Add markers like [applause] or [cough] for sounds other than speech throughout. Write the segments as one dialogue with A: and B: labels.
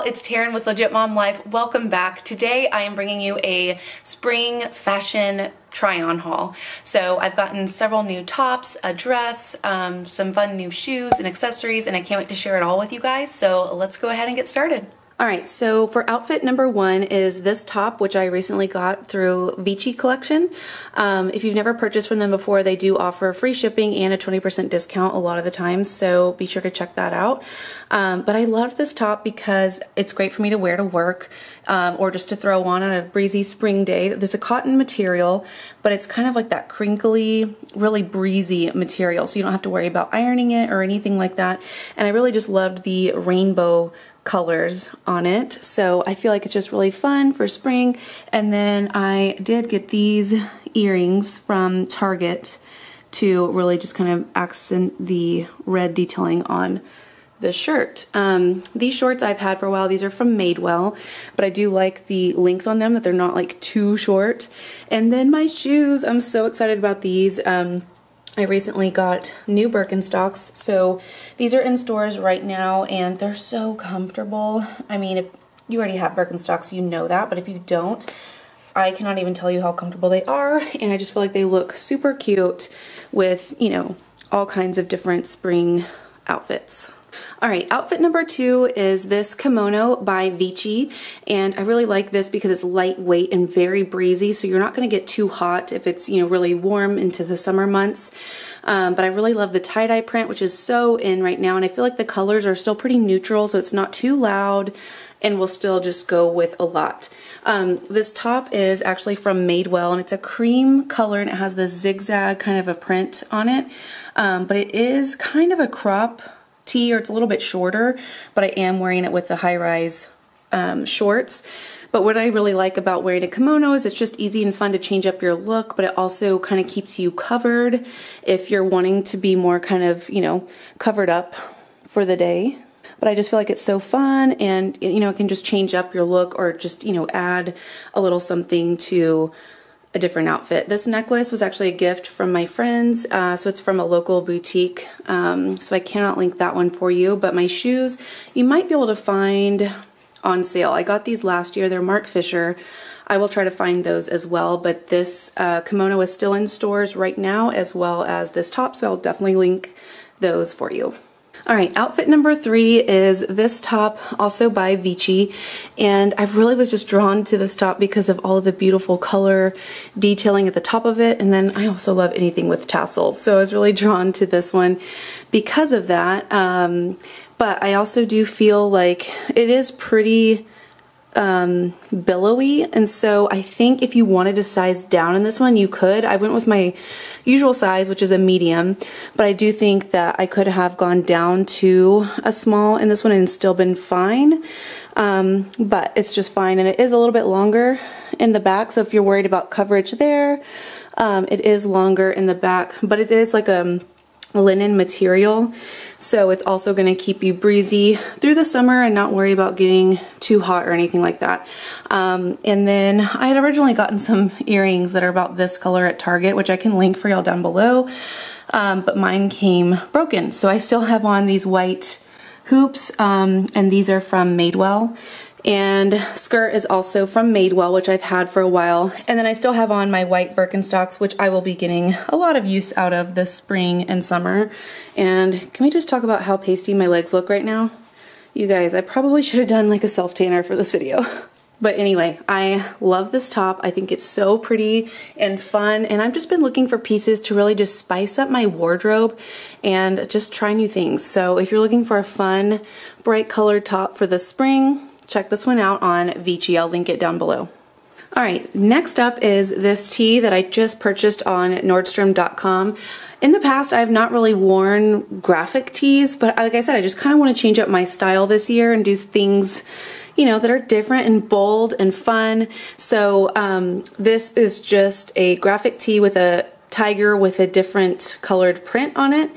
A: it's Taren with Legit Mom Life. Welcome back. Today I am bringing you a spring fashion try on haul. So I've gotten several new tops, a dress, um, some fun new shoes and accessories, and I can't wait to share it all with you guys. So let's go ahead and get started. All right, so for outfit number one is this top, which I recently got through Vici Collection. Um, if you've never purchased from them before, they do offer free shipping and a 20% discount a lot of the times, so be sure to check that out. Um, but I love this top because it's great for me to wear to work um, or just to throw on on a breezy spring day. There's a cotton material, but it's kind of like that crinkly, really breezy material, so you don't have to worry about ironing it or anything like that. And I really just loved the rainbow colors on it. So I feel like it's just really fun for spring. And then I did get these earrings from Target to really just kind of accent the red detailing on the shirt. Um, these shorts I've had for a while. These are from Madewell, but I do like the length on them, that they're not like too short. And then my shoes, I'm so excited about these. Um, I recently got new Birkenstocks. So these are in stores right now and they're so comfortable. I mean, if you already have Birkenstocks, you know that, but if you don't, I cannot even tell you how comfortable they are. And I just feel like they look super cute with, you know, all kinds of different spring outfits. All right, outfit number two is this kimono by Vici. And I really like this because it's lightweight and very breezy. So you're not gonna get too hot if it's, you know, really warm into the summer months. Um, but I really love the tie-dye print, which is so in right now. And I feel like the colors are still pretty neutral, so it's not too loud and will still just go with a lot. Um, this top is actually from Madewell and it's a cream color and it has this zigzag kind of a print on it. Um, but it is kind of a crop tee or it's a little bit shorter, but I am wearing it with the high-rise um, shorts. But what I really like about wearing a kimono is it's just easy and fun to change up your look, but it also kind of keeps you covered if you're wanting to be more kind of, you know, covered up for the day. But I just feel like it's so fun and, you know, it can just change up your look or just, you know, add a little something to a different outfit. This necklace was actually a gift from my friends, uh, so it's from a local boutique, um, so I cannot link that one for you, but my shoes, you might be able to find on sale. I got these last year, they're Marc Fisher. I will try to find those as well, but this uh, kimono is still in stores right now, as well as this top, so I'll definitely link those for you. All right, outfit number three is this top, also by Vici. And I really was just drawn to this top because of all of the beautiful color detailing at the top of it. And then I also love anything with tassels. So I was really drawn to this one because of that. Um, but I also do feel like it is pretty um, billowy and so I think if you wanted to size down in this one you could. I went with my usual size which is a medium but I do think that I could have gone down to a small in this one and still been fine um, but it's just fine and it is a little bit longer in the back so if you're worried about coverage there um, it is longer in the back but it is like a linen material. So it's also gonna keep you breezy through the summer and not worry about getting too hot or anything like that. Um, and then I had originally gotten some earrings that are about this color at Target, which I can link for y'all down below. Um, but mine came broken. So I still have on these white hoops um, and these are from Madewell. And skirt is also from Madewell, which I've had for a while. And then I still have on my white Birkenstocks, which I will be getting a lot of use out of this spring and summer. And can we just talk about how pasty my legs look right now? You guys, I probably should have done like a self-tanner for this video. [laughs] But anyway, I love this top. I think it's so pretty and fun. And I've just been looking for pieces to really just spice up my wardrobe and just try new things. So if you're looking for a fun, bright colored top for the spring, Check this one out on Vici. I'll link it down below. All right, next up is this tee that I just purchased on Nordstrom.com. In the past, I've not really worn graphic tees, but like I said, I just kind of want to change up my style this year and do things, you know, that are different and bold and fun. So um, this is just a graphic tee with a tiger with a different colored print on it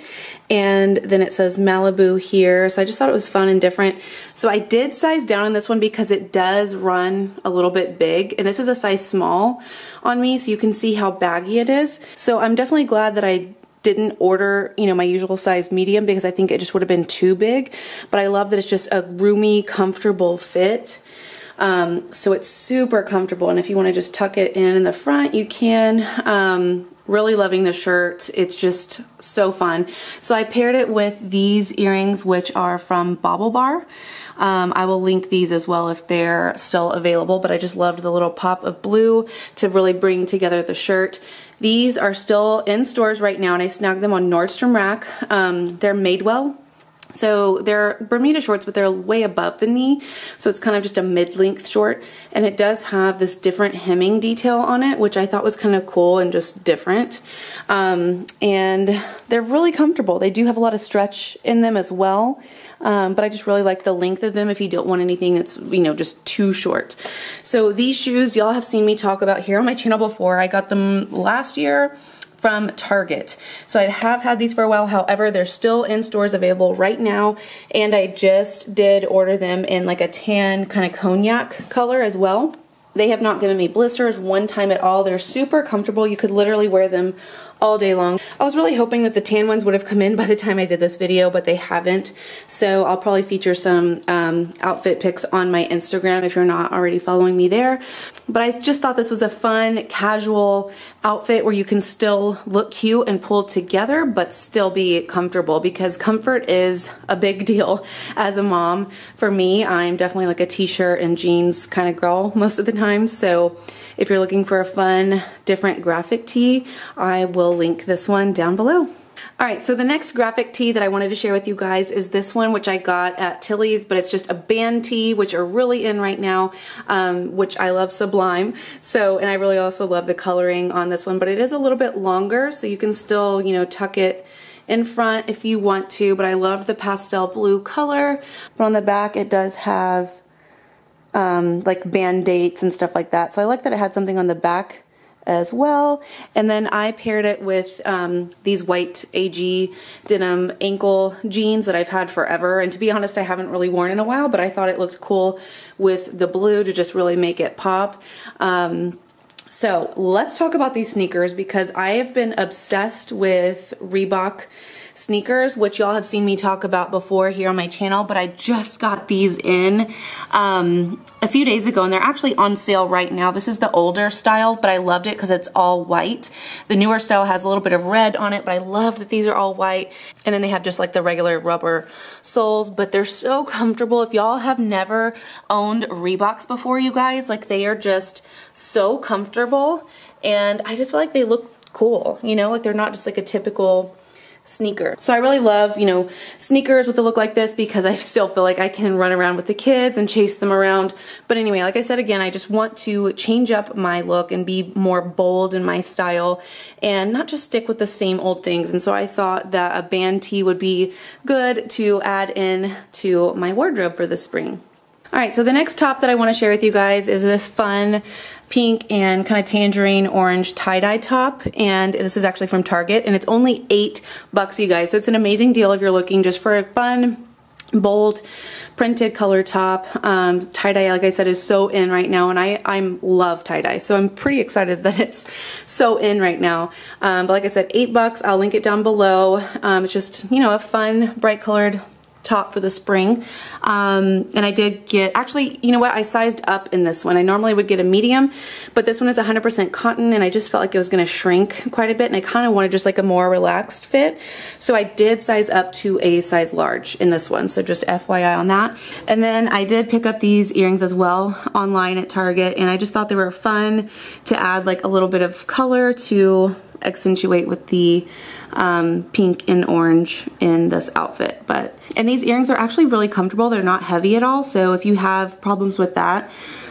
A: and then it says Malibu here. So I just thought it was fun and different. So I did size down on this one because it does run a little bit big and this is a size small on me so you can see how baggy it is. So I'm definitely glad that I didn't order, you know, my usual size medium because I think it just would have been too big. But I love that it's just a roomy, comfortable fit. Um, so it's super comfortable. And if you want to just tuck it in in the front, you can. Um, really loving the shirt. It's just so fun. So I paired it with these earrings, which are from BaubleBar. Um, I will link these as well if they're still available, but I just loved the little pop of blue to really bring together the shirt. These are still in stores right now, and I snagged them on Nordstrom Rack. Um, they're Madewell so they're Bermuda shorts, but they're way above the knee. So it's kind of just a mid-length short. And it does have this different hemming detail on it, which I thought was kind of cool and just different. Um, and they're really comfortable. They do have a lot of stretch in them as well. Um, but I just really like the length of them if you don't want anything that's, you know, just too short. So these shoes, y'all have seen me talk about here on my channel before. I got them last year from Target. So I have had these for a while. However, they're still in stores available right now. And I just did order them in like a tan kind of cognac color as well. They have not given me blisters one time at all. They're super comfortable. You could literally wear them all day long. I was really hoping that the tan ones would have come in by the time I did this video, but they haven't. So I'll probably feature some um, outfit pics on my Instagram if you're not already following me there. But I just thought this was a fun, casual outfit where you can still look cute and pull together, but still be comfortable because comfort is a big [laughs] deal as a mom. For me, I'm definitely like a t-shirt and jeans kind of girl [laughs] most of the time. So if you're looking for a fun, different graphic tee, I will link this one down below. All right, so the next graphic tee that I wanted to share with you guys is this one, which I got at Tilly's, but it's just a band tee, which are really in right now, um, which I love Sublime. So, and I really also love the coloring on this one, but it is a little bit longer, so you can still, you know, tuck it in front if you want to, but I love the pastel blue color. But on the back, it does have um, like band dates and stuff like that. So I like that it had something on the back as well. And then I paired it with um, these white AG denim ankle jeans that I've had forever. And to be honest, I haven't really worn in a while, but I thought it looked cool with the blue to just really make it pop. Um, so let's talk about these sneakers because I have been obsessed with Reebok sneakers, which y'all have seen me talk about before here on my channel, but I just got these in um, a few days ago, and they're actually on sale right now. This is the older style, but I loved it because it's all white. The newer style has a little bit of red on it, but I love that these are all white. And then they have just like the regular rubber soles, but they're so comfortable. If y'all have never owned Reeboks before, you guys, like they are just so comfortable. And I just feel like they look cool, you know, like they're not just like a typical sneaker. So I really love, you know, sneakers with a look like this because I [laughs] still feel like I can run around with the kids and chase them around. But anyway, like I said again, I just want to change up my look and be more bold in my style and not just stick with the same old things. And so I thought that a band tee would be good to add in to my wardrobe for the spring. All right, so the next top that I want to share with you guys is this fun pink and kind of tangerine orange tie-dye top and this is actually from Target and it's only eight bucks you guys. So it's an amazing deal if you're looking just for a fun bold printed color top. Um, tie-dye like I said is so in right now and I I'm love tie-dye so I'm pretty excited [laughs] that it's so in right now. Um, but like I said eight bucks I'll link it down below. Um, it's just you know a fun bright colored top for the spring. Um, and I did get, actually, you know what, I sized up in this one. I normally would get a medium, but this one is 100% cotton and I just felt like it was gonna shrink quite a bit and I kind of wanted just like a more relaxed fit. So I did size up to a size large in this one. So just FYI on that. And then I did pick up these earrings as well online at Target and I just thought they were fun to add like a little bit of color to accentuate with the um, pink and orange in this outfit. But And these earrings are actually really comfortable. They're not heavy at all. So if you have problems with that,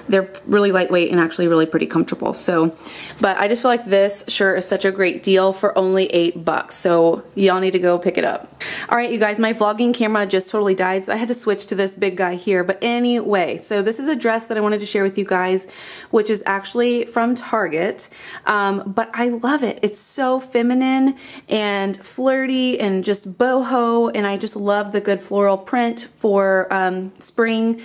A: they're really lightweight and actually really pretty comfortable. So, but I just feel like this shirt is such a great deal for only eight bucks. So y'all need to go pick it up. All right, you guys, my vlogging camera just totally died, so I had to switch to this big guy here. But anyway, so this is a dress that I wanted to share with you guys, which is actually from Target. Um, but I love it. It's so feminine and flirty and just boho, and I just love the good floral print for um, spring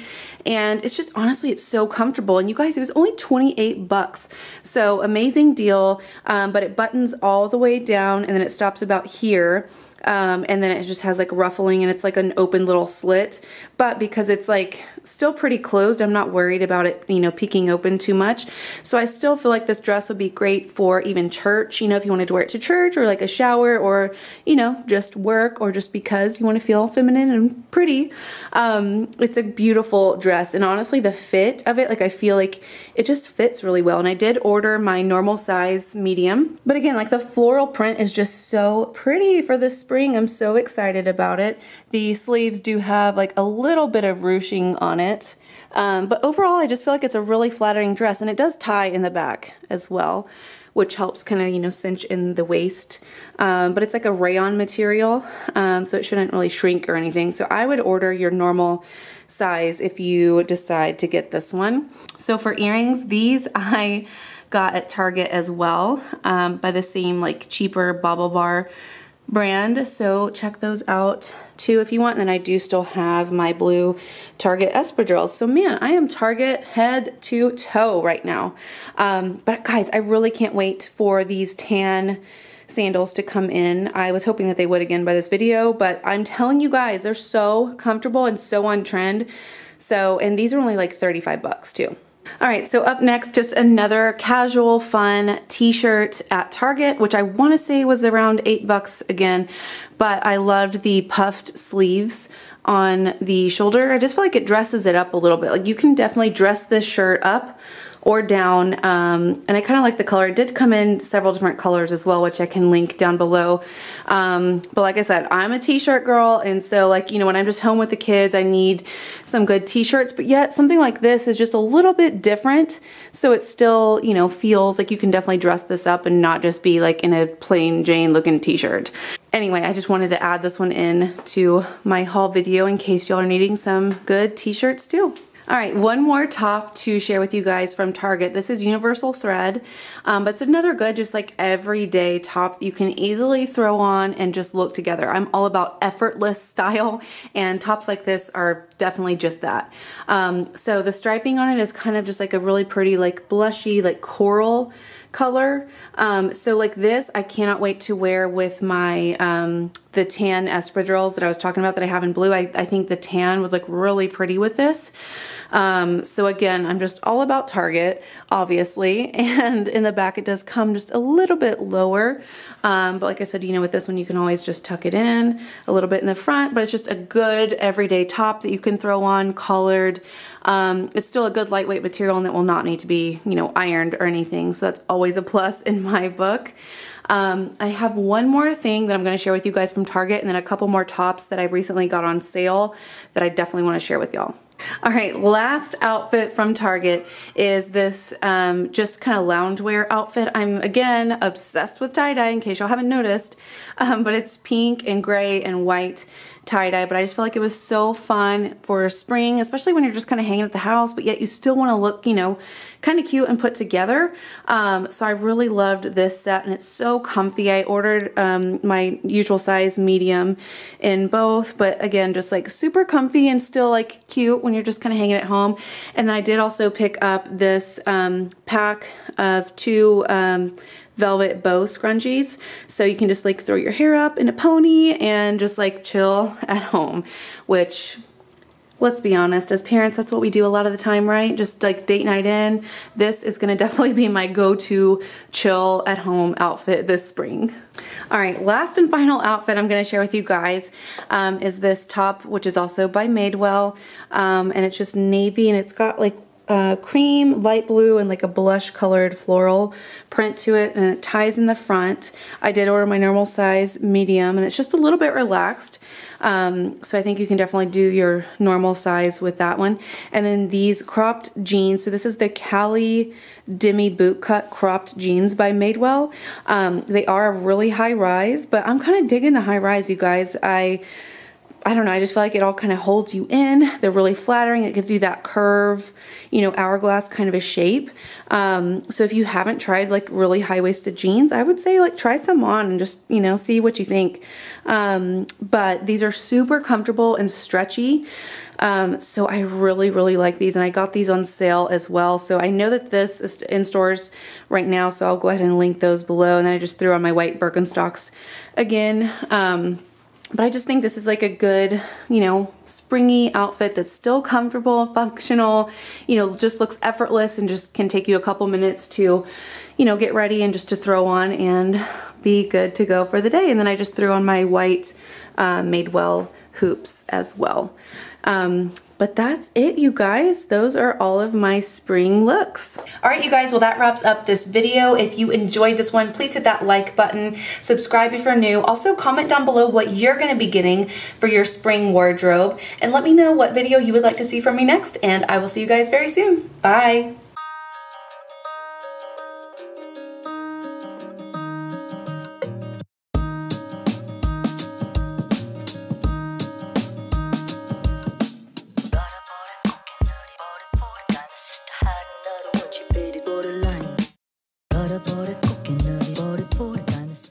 A: and it's just honestly it's so comfortable and you guys it was only 28 bucks. So amazing deal. Um, but it buttons all the way down and then it stops about here um, and then it just has like ruffling and it's like an open little slit. But because it's like still pretty closed I'm not worried about it you know peeking open too much. So I still feel like this dress would be great for even church you know if you wanted to wear it to church or like a shower or you know just work or just because you want to feel feminine and pretty. Um, it's a beautiful dress and honestly the fit of it like I feel like it just fits really well and I did order my normal size medium but again like the floral print is just so pretty for the spring. I'm so excited about it. The sleeves do have like a little bit of ruching on it. Um, but overall, I just feel like it's a really flattering dress and it does tie in the back as well, which helps kind of, you know, cinch in the waist. Um, but it's like a rayon material, um, so it shouldn't really shrink or anything. So I would order your normal size if you decide to get this one. So for earrings, these [laughs] I got at Target as well um, by the same like cheaper BaubleBar brand. So check those out too if you want. And then I do still have my blue Target espadrilles. So man, I am Target head to toe right now. Um, but guys, I really can't wait for these tan sandals to come in. I was hoping that they would again by this video, but I'm telling you guys, they're so comfortable and so on trend. So, and these are only like 35 bucks too. All right, so up next, just another casual, fun t-shirt at Target, which I want to say was around eight bucks again, but I loved the puffed sleeves on the shoulder. I just feel like it dresses it up a little bit. Like you can definitely dress this shirt up or down. Um, and I kind of like the color. It did come in several different colors as well, which I can link down below. Um, but like I said, I'm a t-shirt girl. And so like, you know, when I'm just home with the kids, I need some good t-shirts, but yet something like this is just a little bit different. So it still, you know, feels like you can definitely dress this up and not just be like in a plain Jane looking t-shirt. Anyway, I just wanted to add this one in to my haul video in case y'all are needing some good t-shirts too. All right, one more top to share with you guys from Target. This is Universal Thread, um, but it's another good, just like everyday top you can easily throw on and just look together. I'm all about effortless [laughs] style, and tops like this are definitely just that. Um, so the striping on it is kind of just like a really pretty, like blushy, like coral color. Um, so like this, I cannot wait to wear with my, um, the tan espadrilles that I was talking about that I have in blue. I, I think the tan would look really pretty with this. Um, so again, I'm just all about Target, obviously. [laughs] And in the back, it does come just a little bit lower. Um, but like I said, you know, with this one, you can always just tuck it in a little bit in the front, but it's just a good everyday top that you can throw on collared. Um, it's still a good lightweight material and it will not need to be, you know, ironed or anything. So that's always a plus [laughs] in my book. Um, I have one more thing that I'm going to share with you guys from Target and then a couple more tops that I recently got on sale that I definitely want to share with y'all. All right, last outfit from Target is this um, just kind of loungewear outfit. I'm, again, obsessed with tie-dye in case y'all haven't noticed, um, but it's pink and gray and white tie-dye, but I just feel like it was so fun for spring, especially when you're just kind of hanging at the house, but yet you still want to look, you know, kind of cute and put together. Um, so I really loved this set and it's so comfy. I ordered um, my usual size medium in both, but again, just like super comfy and still like cute when you're just kind of hanging at home. And then I did also pick up this um, pack of two um, velvet bow scrunchies. So you can just like throw your hair up in a pony and just like chill [laughs] at home, which let's be honest, as parents, that's what we do a lot of the time, right? Just like date night in. This is gonna [laughs] definitely be my go-to chill at home outfit this spring. All right, last and final outfit I'm gonna share with you guys um, is this top, which is also by Madewell. Um, and it's just navy and it's got like uh, cream, light blue, and like a blush colored floral print to it and it ties in the front. I did order my normal size medium and it's just a little bit relaxed. Um, so I think you can definitely do your normal size with that one. And then these cropped jeans. So this is the Cali Demi Boot Cut Cropped Jeans by Madewell. Um, they are really high rise, but I'm kind of digging the high rise, you guys. I I don't know, I just feel like it all kind of holds you in. They're really flattering. It gives you that curve, you know, hourglass kind of a shape. Um, so if you haven't tried like really high-waisted jeans, I would say like try some on and just, you know, see what you think. Um, but these are super comfortable and stretchy. Um, so I really, really like these and I got these on sale as well. So I know that this is in stores right now, so I'll go ahead and link those below. And then I just threw on my white Birkenstocks again. Um, but I just think this is like a good, you know, springy outfit that's still comfortable, functional, you know, just looks effortless and just can take you a couple minutes to, you know, get ready and just to throw on and be good to go for the day. And then I just threw on my white uh, Madewell hoops as well. Um, but that's it, you guys. Those are all of my spring looks. All right, you guys, well, that wraps up this video. If you enjoyed this one, please hit that like button, subscribe if you're new. Also, comment down below what you're gonna be getting for your spring wardrobe, and let me know what video you would like to see from me next, and I will see you guys very soon. Bye.